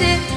it.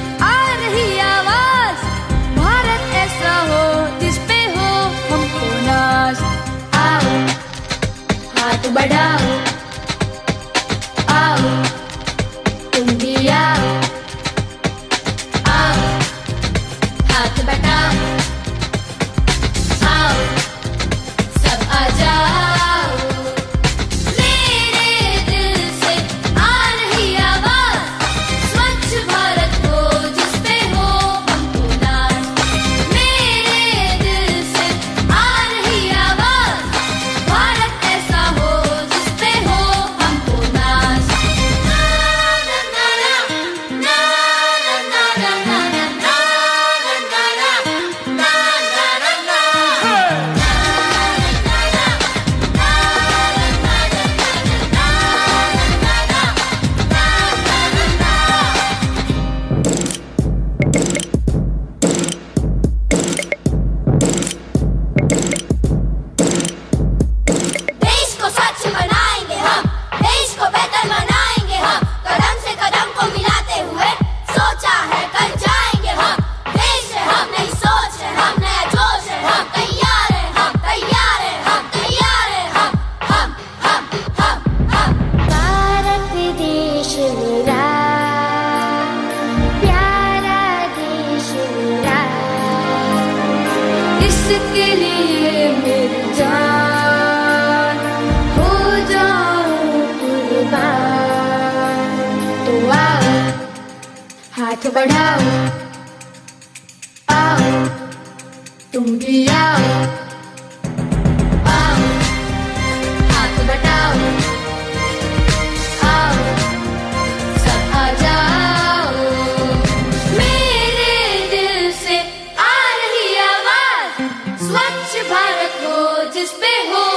जिसके लिए मेरी जान हो जाऊँ तो आओ हाथ बढ़ाओ। आओ तुम भी आओ। esperrou.